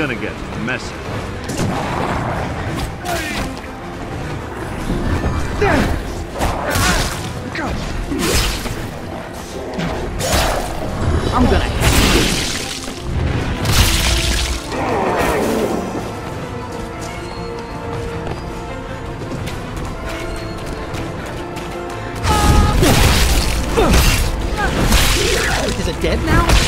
gonna get messy. I'm gonna Is it dead now?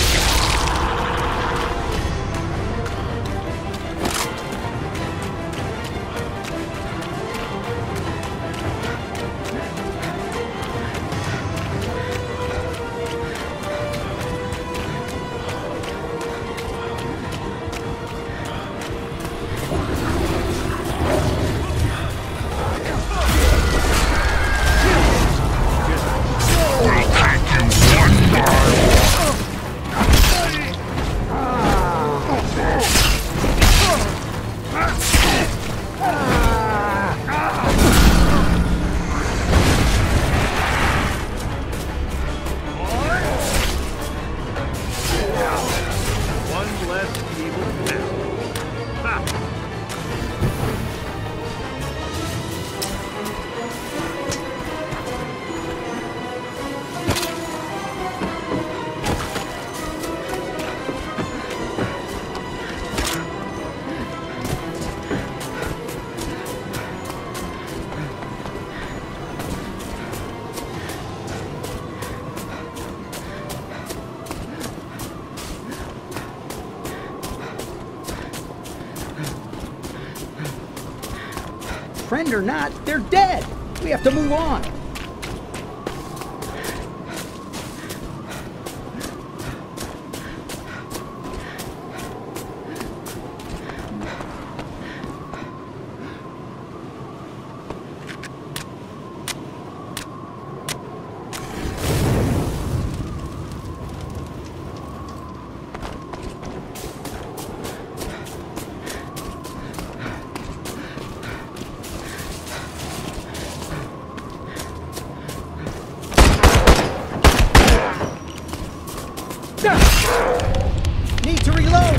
Friend or not, they're dead. We have to move on. Need to reload.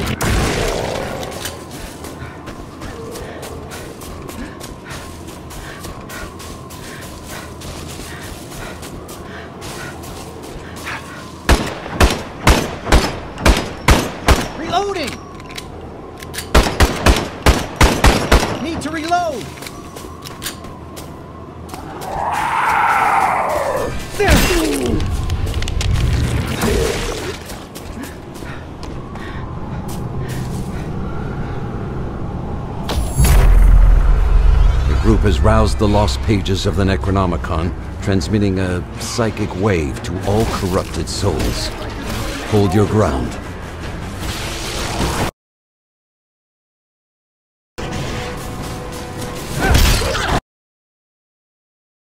Reloading. Need to reload. Group has roused the lost pages of the Necronomicon, transmitting a psychic wave to all corrupted souls. Hold your ground.